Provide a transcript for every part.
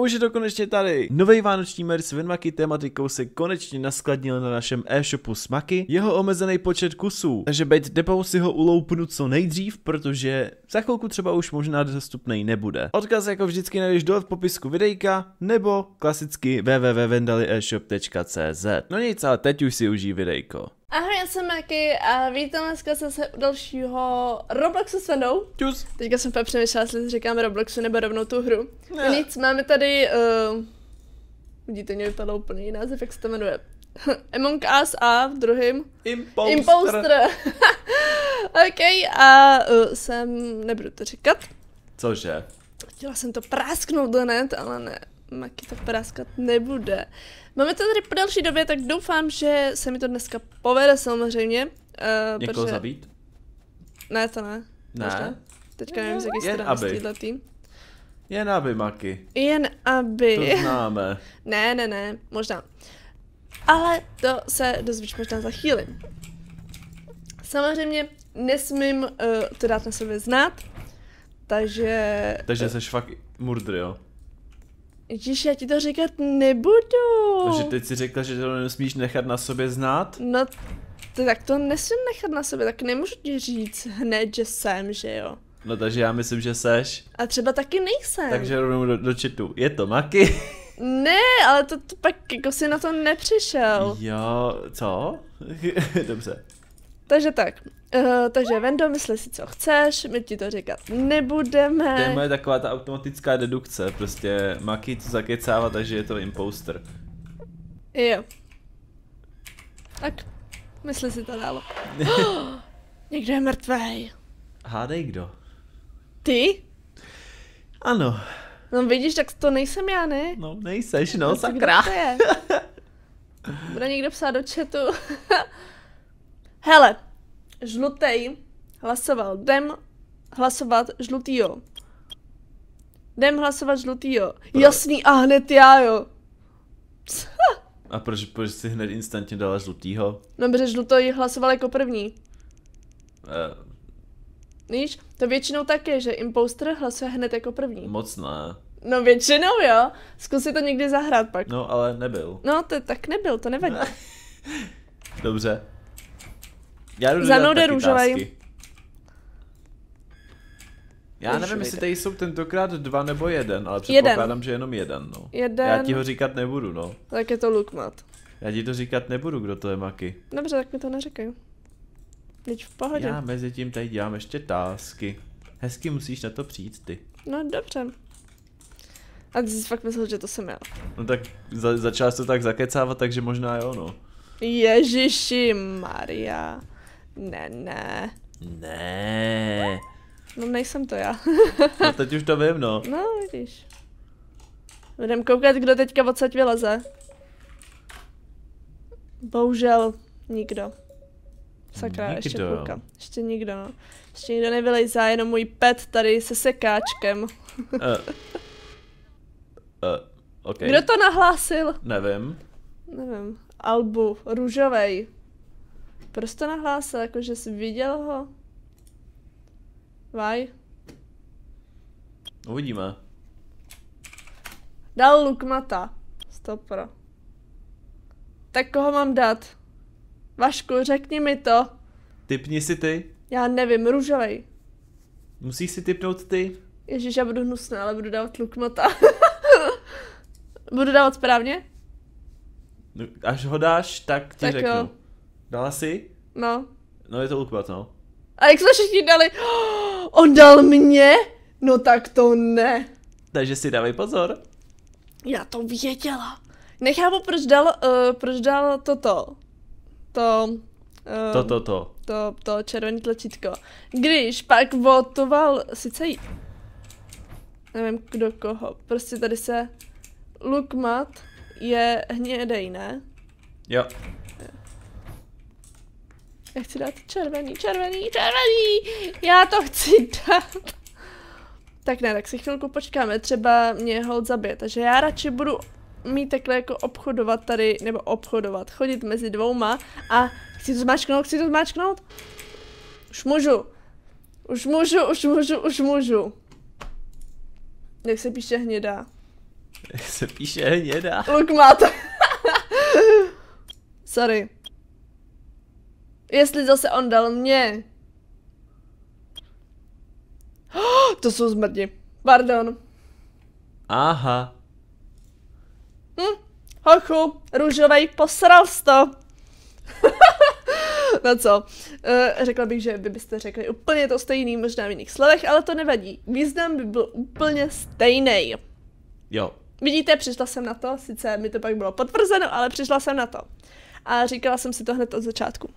Už je to konečně tady. Nový vánoční merch s Vinmaky tematikou se konečně naskladnil na našem e-shopu Smaky. Jeho omezený počet kusů, takže být depou si ho uloupnu co nejdřív, protože za chvilku třeba už možná dostupný nebude. Odkaz jako vždycky najdeš dole v popisku videjka, nebo klasicky www.vendalieshop.cz. No nic, ale teď už si užij videjko. Ahoj, já jsem Maki a vítám dneska zase u dalšího Robloxu s Vendou. Čus. Teďka jsem fakt přemýšlela, jestli říkáme Robloxu nebo rovnou tu hru. Ne. Nic, máme tady, uh, vidíte, mě vypadlo úplně jiný název, jak se to jmenuje. Among Us a v druhém Imposter. Imposter. ok, a uh, jsem, nebudu to říkat. Cože? Chtěla jsem to prásknout do net, ale ne. Maki to práskat nebude. Máme to tady po další době, tak doufám, že se mi to dneska povede samozřejmě. Uh, Někoho protože... zabít? Ne, to ne. Ne? Možná. Teďka nevím, z jaké strany tým. Jen aby, Maki. Jen aby. To známe. ne, ne, ne, možná. Ale to se dozvíš možná za chvíli. Samozřejmě nesmím uh, to dát na sebe znát, takže... Takže jsi fakt murdr, jo? Ježíš, já ti to říkat nebudu. Takže teď si řekla, že to nesmíš nechat na sobě znát? No, to, tak to nesmím nechat na sobě, tak nemůžu ti říct hned, že jsem, že jo. No takže já myslím, že seš. A třeba taky nejsem. Takže rovnou do, do čitu. Je to Maki? Ne, ale to, to pak jako si na to nepřišel. Jo, co? Dobře. Takže tak, uh, takže Vendo, mysli si, co chceš, my ti to říkat nebudeme. To je moje taková ta automatická dedukce, prostě Maki to zakecává, takže je to imposter. Jo. Tak, mysli si to dalo. někdo je mrtvej. Hádej kdo? Ty? Ano. No vidíš, tak to nejsem já, ne? No nejseš, no, sakra. Kdo to je? Bude někdo psát do chatu. Hele, žlutej hlasoval. Jdem hlasovat žlutýho. Jdem hlasovat žlutýho. Pro... Jasný a hned já jo. a proč, proč jsi hned instantně dala žlutýho? No, protože žlutý hlasoval jako první. Uh... Víš, to většinou tak je, že imposter hlasuje hned jako první. Moc ne. No většinou jo. Zkus si to někdy zahrát pak. No, ale nebyl. No, to tak nebyl, to nevadí. Dobře. Já jdu Za mnou jde růžový. Já nevím, jestli tady jsou tentokrát dva nebo jeden, ale předpokládám, jeden. že jenom jeden, no. Jeden. Já ti ho říkat nebudu, no. Tak je to Lukmat. Já ti to říkat nebudu, kdo to je Maki. Dobře, tak mi to neříkej. Teď v pohodě. Já mezi tím tady dělám ještě tásky. Hezky musíš na to přijít ty. No dobře. A ty jsi fakt myslel, že to jsem já. No tak za, začala to tak zakecávat, takže možná jo, no. Ježiši Maria. Ne, ne. Ne. No nejsem to já. no teď už to vím, no. No, vidíš. Budeme koukat, kdo teďka odsaď vyleze. Bohužel nikdo. Sakra, nikdo. ještě půlka. Ještě nikdo, no. Ještě nikdo nevylejzá, jenom můj pet tady se sekáčkem. uh. Uh, okay. Kdo to nahlásil? Nevím. Nevím. Albu, růžovej. Proč to nahlásil, jakože jsi viděl ho? Vaj? Uvidíme. Dal Lukmata. Stopro. Tak koho mám dát? Vašku, řekni mi to. Typni si ty. Já nevím, růžovej. Musíš si typnout ty? Ježíš, já budu hnusná, ale budu dávat Lukmata. budu dávat správně? No, až ho dáš, tak ti tak řeknu. Jo. Dala jsi? No. No je to Lukmat, no. A jak jsme všichni dali? On dal mě? No tak to ne. Takže si dávej pozor. Já to věděla. Nechápu, proč dal, uh, proč dal toto. To... Uh, to, to, to. To, to červený tlačítko. Když pak votoval, sice jí... Nevím kdo koho, prostě tady se... Lukmat je hnědej, ne? Jo. Já chci dát červený, červený, červený! Já to chci dát! Tak ne, tak si chvilku počkáme, třeba mě hold zabije, takže já radši budu mít takhle jako obchodovat tady, nebo obchodovat, chodit mezi dvouma a chci to zmáčknout, chci to zmáčknout? Už můžu. Už můžu, už můžu, už můžu. Jak se píše hnědá? Jak se píše hněda? Luk má to. Sorry. Jestli zase on dal mě. To jsou zmrdi. Pardon. Aha. Hm, hochu, růžovej, posral jsi to. no co, uh, řekla bych, že vy byste řekli úplně to stejný, možná v jiných slovech, ale to nevadí. Význam by byl úplně stejný. Jo. Vidíte, přišla jsem na to, sice mi to pak bylo potvrzeno, ale přišla jsem na to. A říkala jsem si to hned od začátku.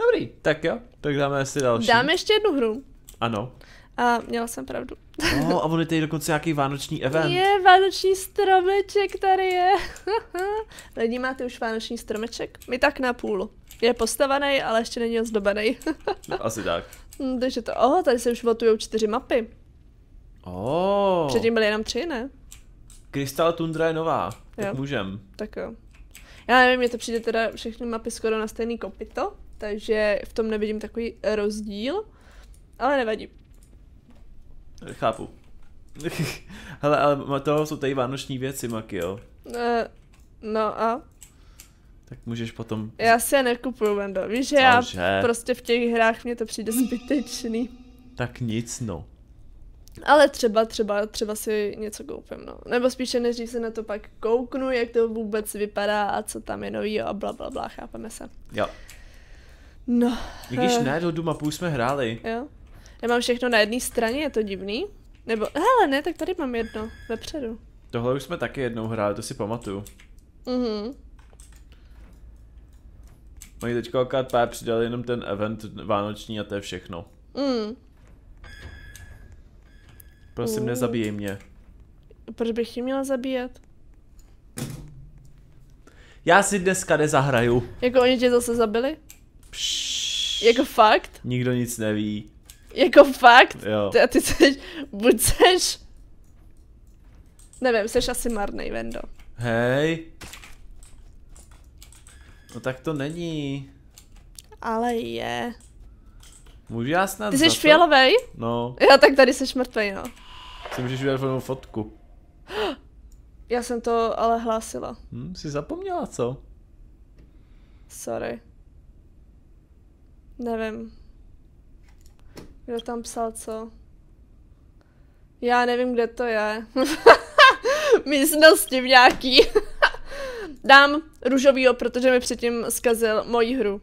Dobrý, tak jo, tak dáme si další. Dáme ještě jednu hru. Ano. A měla jsem pravdu. No, a on je tady dokonce nějaký vánoční event. Je, vánoční stromeček tady je. Lidi, máte už vánoční stromeček? My tak na půl. Je postavený, ale ještě není ozdobený. No, asi tak. Hm, Takže to, oh, tady se už votujou čtyři mapy. Oh, Předtím byly jenom tři, ne? Krystal Tundra je nová, tak Jo. můžem. Tak jo. Já nevím, mně to přijde teda všechny mapy skoro na stejný kopito, takže v tom nevidím takový rozdíl, ale nevadí. Chápu. Hele, ale to jsou tady vánoční věci, Maki, jo. Eh, no a Tak můžeš potom... já si je nekupuju, Vendo. Víš, že já Cože? prostě v těch hrách mně to přijde zbytečný. Tak nic, no. Ale třeba, třeba, třeba si něco koupím, no. Nebo spíše než se na to pak kouknu, jak to vůbec vypadá a co tam je nový a bla, bla, bla, chápeme se. Jo. No, I když eh, ne, do Duma půl jsme hráli. Jo. Já mám všechno na jedné straně, je to divný? Nebo, hele, ne, tak tady mám jedno, vepředu. Tohle už jsme taky jednou hráli, to si pamatuju. Mhm. Oni teďka akorát pár přidali jenom ten event vánoční a to je všechno. Mm. Prosím, Mm. nezabíjej mě. Proč bych ji měla zabíjet? Já si dneska nezahraju. Jako oni tě zase zabili? Jako fakt? Nikdo nic neví. Jako fakt? Jo. Ty, a ty seš, buď seš... Nevím, seš asi marnej, Vendo. Hej. No tak to není. Ale je. Můžu já snad Ty jsi fialovej? No, Jo, tak tady seš mrtvej, no. si můžeš udělat fotku. Já jsem to ale hlásila. Hm, jsi zapomněla, co? Sorry. Nevím. Kdo tam psal co? Já nevím, kde to je. Místnosti v nějaký. Dám růžovýho, protože mi předtím zkazil moji hru.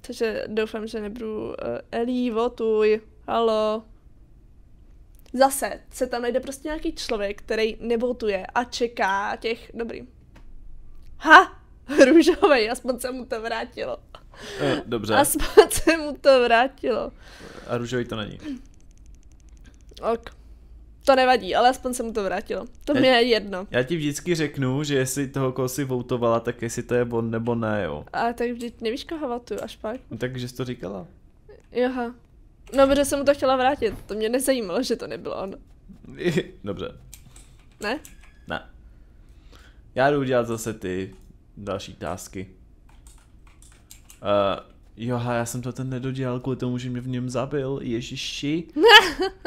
Takže doufám, že nebudu... Uh, Elí, votuj. Halo. Zase se tam najde prostě nějaký člověk, který nevotuje a čeká těch... Dobrý. Ha! Růžovej, aspoň se mu to vrátilo. Eh, dobře. Aspoň se mu to vrátilo. A růžový to není. Ok. To nevadí, ale aspoň se mu to vrátilo. To Já- mi je jedno. Já ti vždycky řeknu, že jestli toho, koho si voutovala, tak jestli to je on nebo ne, jo. A tak vždyť nevíš, koho vatuju, až pak. No, takže jsi to říkala. Joha. No, protože jsem mu to chtěla vrátit. To mě nezajímalo, že to nebyl on. Dobře. Ne? Ne. Já jdu udělat zase ty další tásky. Uh, joha, já jsem to ten nedodělal kvůli tomu, že mě v něm zabil. Ježiši.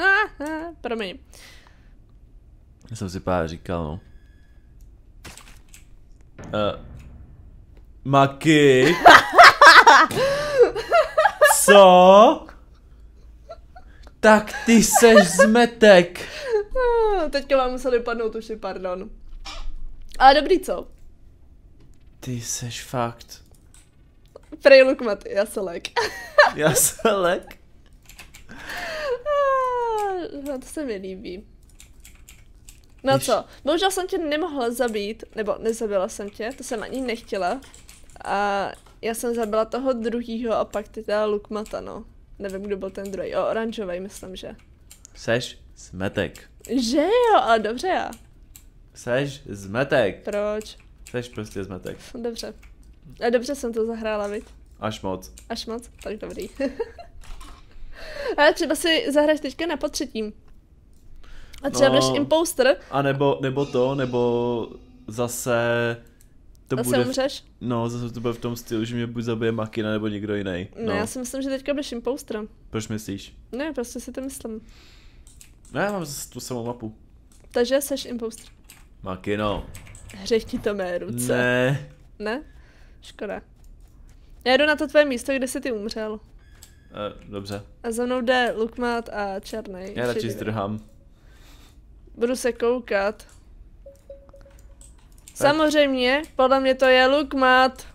Promiň. Já jsem si pár říkal, no. Uh, Maky? Co? Tak ty seš zmetek. Ah, Teďka vám museli padnout uši, pardon. Ale dobrý co? Ty seš fakt. Prej look mat, já se lek. Já se lek. Ah, no, to se mi líbí. No Víš- co, bohužel jsem tě nemohla zabít, nebo nezabila jsem tě, to jsem ani nechtěla. A já jsem zabila toho druhýho a pak ty teda Lukmata, no. Nevím, kdo byl ten druhý. O, oranžový, myslím, že. Seš zmetek. Že jo, ale dobře já. Seš zmetek. Proč? Seš prostě zmetek. Dobře. A dobře jsem to zahrála, viď? Až moc. Až moc, tak dobrý. Ale třeba si zahraj teďka na potřetím. A třeba No. budeš imposter, A nebo, nebo to, nebo zase to zase bude, v, umřeš. no zase to bude v tom stylu, že mě buď zabije Makina nebo někdo jiný. No. No, já si myslím, že teďka budeš imposter. proč myslíš? Ne, prostě si to myslím. No já mám zase tu samou mapu. Takže seš imposter. Makino. Hřešti to mé ruce. Ne. Ne? Škoda. Já jdu na to tvoje místo, kde jsi ty umřel. Eh, dobře. A za mnou jde Lukmat a Černej. Já radši zdrhám. Budu se koukat. Samozřejmě, podle mě to je Lukmat.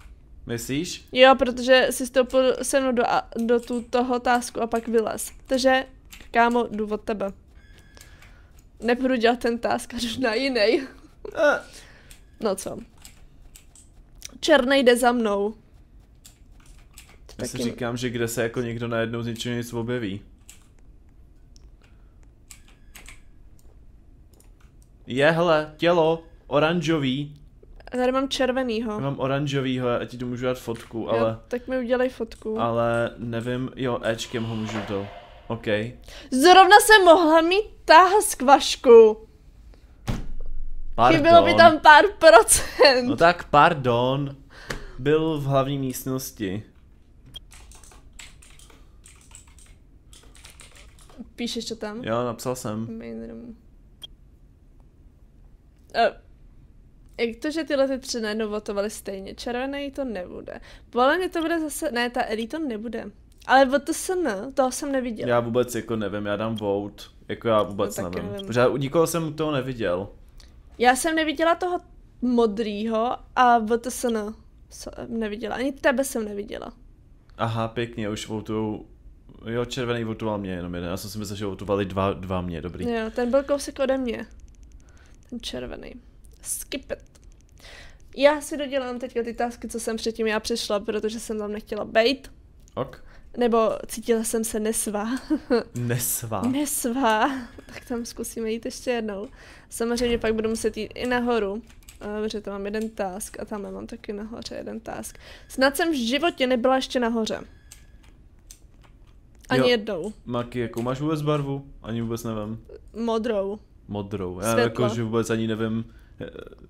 Myslíš? Jo, protože jsi stoupil se mnou do, do tu, toho tásku a pak vylez. Takže, kámo, jdu od tebe. Nebudu dělat ten task, a jdu na jiný. Eh. No co? Černej jde za mnou. Já si říkám, že kde se jako někdo najednou z ničeho nic objeví. Je, hele, tělo, oranžový. Tady mám červenýho. Já mám oranžovýho, já ti tu můžu dát fotku, Jo, ale, tak mi udělej fotku. ale nevím, jo, Ečkem ho můžu to. OK. Zrovna jsem mohla mít task, Vašku. Pardon. Chybilo by tam pár procent. No tak pardon. Byl v hlavní místnosti. Píšeš to tam? Jo, napsal jsem. Main room. Uh, jak to, že tyhle ty tři najednou votovali stejně? Červený to nebude. Podle mě to bude zase, ne, ta Ellie to nebude. Ale VTSN, toho jsem neviděla. Já vůbec jako nevím, já dám vote. Jako já vůbec No, nevím. nevím. Protože u nikoho jsem toho neviděl. Já jsem neviděla toho modrýho a VTSN jsem neviděla. Ani tebe jsem neviděla. Aha, pěkně, už votujou. Jo, červený votoval mě jenom jeden. Já jsem si myslel, že votovali dva, dva mě, dobrý. Jo, ten byl kousek ode mě. Ten červený. Skip it. Já si dodělám teďka ty tasky, co jsem předtím já přišla, protože jsem tam nechtěla bejt. Ok. Nebo cítila jsem se nesvá. Nesvá. nesvá. Tak tam zkusíme jít ještě jednou. Samozřejmě pak budu muset jít i nahoru. eh, Protože tam mám jeden task a tam mám taky nahoře jeden task. Snad jsem v životě nebyla ještě nahoře. Ani Jo. jednou. Maki, jakou máš vůbec barvu? Ani vůbec nevím. Modrou. Modrou. Já Světlo. jako, že vůbec ani nevím.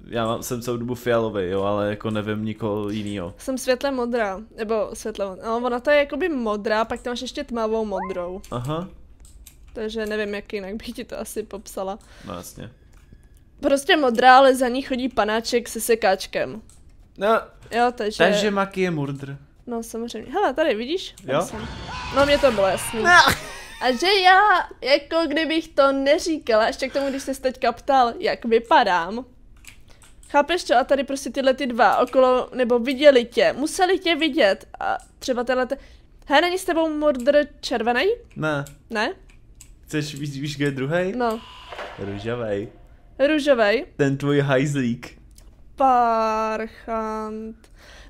Já mám, jsem celou dobu fialový, jo, ale jako nevím nikoho jinýho. Jsem světle modrá, nebo světle modrá. No, ona to je jakoby modrá, pak tam máš ještě tmavou modrou. Aha, Takže nevím, jak jinak bych ti to asi popsala. no jasně. Prostě modrá, ale za ní chodí panáček se sekáčkem. No, Jo, takže... takže Maki je murdr. No samozřejmě. Hele, tady vidíš? Tam Jo. Jsem. No mě to bylo jasný. A že já, jako kdybych to neříkala, ještě k tomu, když jsi teďka ptal, jak vypadám. Chápeš to? A tady prostě tyhle ty dva okolo, nebo viděli tě, museli tě vidět. A třeba tenhle te... He, není s tebou mordr červený? Ne, Ne? chceš víš, víš, kde je druhý? No. Růžavej. Růžovej. Ten tvůj hajzlík. Parchant.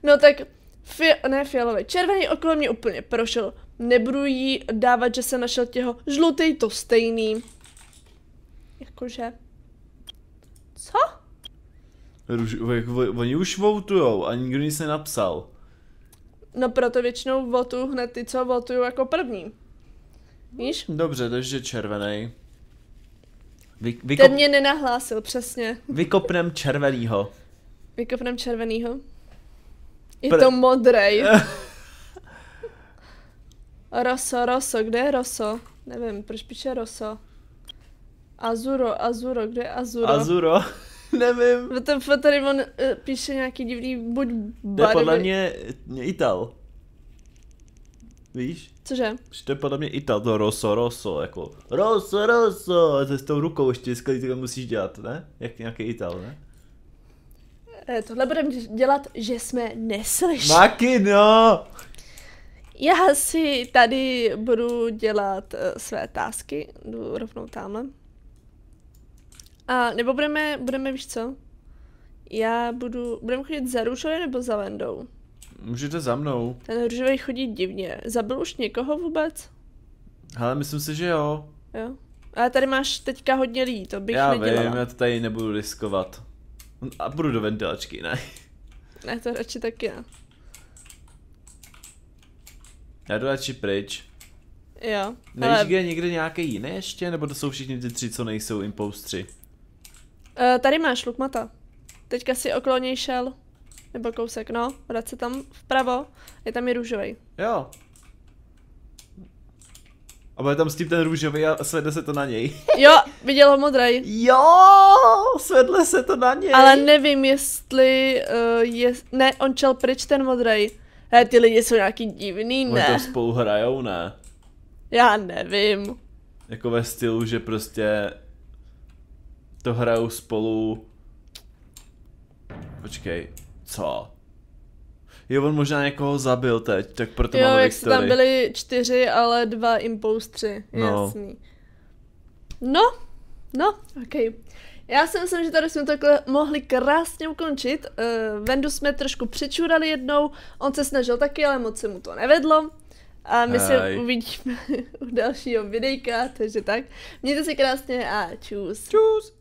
No tak, fi- ne fialový, červený okolo mě úplně prošel. Nebudu jí dávat, že se našel těho. Žlutý to stejný. Jakože. Co? Jako, oni už votujou a nikdo nic nenapsal. No proto většinou votu hned ty, co votují jako první. Víš? Dobře, takže červený. Vy, vykop, Ten mě nenahlásil, přesně. Vykopnem červenýho. Vykopnem červenýho. Je Pr- to modrej. Roso, Roso, kde je Roso? Nevím, proč píše Roso. Azuro, Azuro, kde je Azuro? Azuro. Nevím. To, tady on uh, píše nějaký divný buď To je barvy. podle mě Ital. Víš? Cože? Že to je podle mě Ital, to Rosso, Rosso, jako Rosso, Rosso, a to s tou rukou ještě to musíš dělat, ne? Jak nějaký Ital, ne? Eh, tohle budeme dělat, že jsme neslyšeli. Makino! Já si tady budu dělat uh, své tásky, jdu rovnou tamhle. A nebo budeme, budeme, víš co? Já budu, budeme chodit za růžovým nebo za Vendou? Můžete za mnou. Ten růžový chodí divně. Zabil už někoho vůbec? Ale myslím si, že jo. Jo. Ale tady máš teďka hodně lidí, to bych já nedělala. vím, já to tady nebudu riskovat. A budu do ventilačky, ne? Ne, to radši taky ne. Já jdu radši pryč. Jo. Nevíš, Ale, kde je někde nějaký jiný ještě? Nebo to jsou všichni ty tři, co nejsou impostři? Uh, tady máš lukmata. Teďka si okolo něj šel. Nebo kousek, no. Vrať se tam vpravo. Je tam i růžový. Jo. A bude tam s tím ten růžový a svedle se to na něj. Jo, viděl ho modrej. Jo, svedle se to na něj. Ale nevím, jestli uh, je... Ne, on čel pryč ten modrej. He, ty lidi jsou nějaký divný, Oni to ne? spolu hrajou, ne? Já nevím. Jako ve stylu, že prostě to hrajou spolu. Počkej, co? Jo, on možná někoho zabil teď, tak proto jo, máme jak tam byli čtyři, ale dva impostři. No. Jasný. No, no, ok. Já si myslím, že tady jsme to takhle mohli krásně ukončit. Uh, Vendu jsme trošku přečurali jednou, on se snažil taky, ale moc se mu to nevedlo. A my se uvidíme u dalšího videjka, takže tak. Mějte se krásně a čus. Čus.